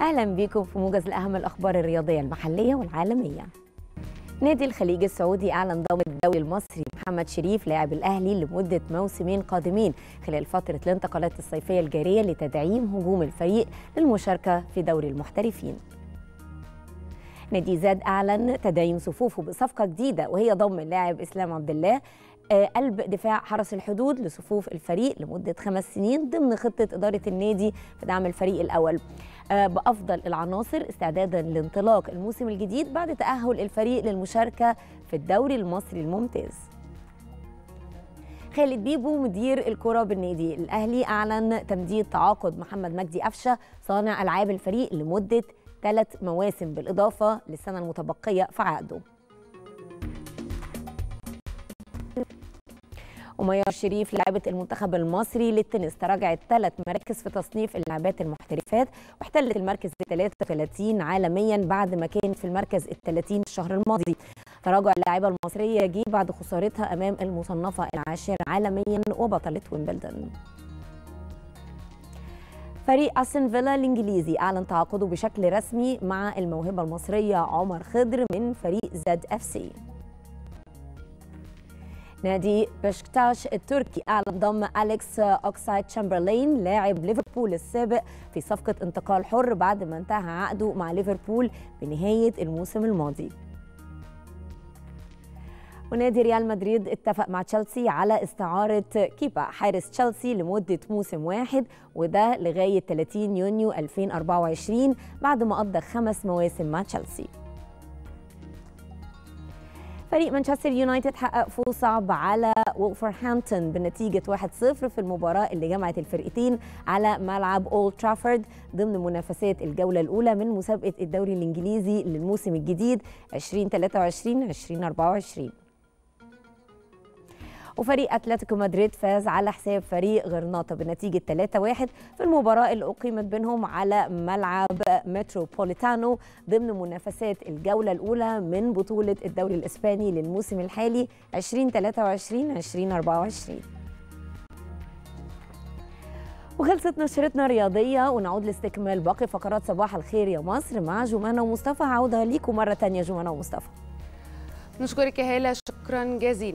أهلا بيكم في موجز لاهم الأخبار الرياضية المحلية والعالمية. نادي الخليج السعودي أعلن ضم الدوري المصري محمد شريف لاعب الأهلي لمدة موسمين قادمين خلال فترة الانتقالات الصيفية الجارية لتدعيم هجوم الفريق للمشاركة في دوري المحترفين. نادي زاد أعلن تدعيم صفوفه بصفقة جديدة وهي ضم اللاعب إسلام عبد الله آه، قلب دفاع حرس الحدود لصفوف الفريق لمدة خمس سنين ضمن خطة إدارة النادي في دعم الفريق الأول. آه، بأفضل العناصر استعدادا لانطلاق الموسم الجديد بعد تأهل الفريق للمشاركة في الدوري المصري الممتاز. خالد بيبو مدير الكرة بالنادي الأهلي أعلن تمديد تعاقد محمد مجدي قفشة صانع ألعاب الفريق لمدة ثلاث مواسم بالإضافة للسنة المتبقية في عقده. وميار شريف لاعبة المنتخب المصري للتنس تراجعت ثلاث مراكز في تصنيف اللاعبات المحترفات واحتلت المركز ال 33 عالميا بعد ما كانت في المركز ال 30 الشهر الماضي. تراجع اللاعبة المصرية جه بعد خسارتها أمام المصنفة العاشرة عالميا وبطلة ويمبلدون فريق أستون فيلا الإنجليزي أعلن تعاقده بشكل رسمي مع الموهبة المصرية عمر خضر من فريق ZED FC. نادي بشكتاش التركي. أعلن ضم أليكس أوكسايد تشامبرلين لاعب ليفربول السابق في صفقة انتقال حر بعد ما انتهى عقده مع ليفربول بنهاية الموسم الماضي. ونادي ريال مدريد اتفق مع تشيلسي على استعارة كيبا. حارس تشيلسي لمدة موسم واحد وده لغاية 30 يونيو 2024 بعد ما قضى خمس مواسم مع تشيلسي. فريق مانشستر يونايتد حقق فوز صعب على وولفرهامبتون بنتيجة 1-0 في المباراة اللي جمعت الفرقتين على ملعب أولد ترافورد ضمن منافسات الجولة الأولى من مسابقة الدوري الإنجليزي للموسم الجديد 2023-2024 وفريق أتلتيكو مدريد فاز على حساب فريق غرناطة بنتيجة 3-1 في المباراة اللي أقيمت بينهم على ملعب متروبوليتانو ضمن منافسات الجولة الأولى من بطولة الدوري الإسباني للموسم الحالي 2023 2024 وخلصت نشرتنا رياضيه ونعود لاستكمال باقي فقرات صباح الخير يا مصر مع جمانة ومصطفى. عودة ليكم مرة ثانية جمانة ومصطفى. نشكرك يا هالة شكرا جزيلا.